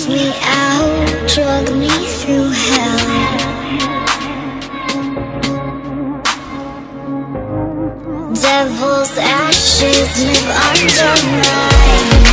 Squeeze me out, drug me through hell Devil's ashes live under my.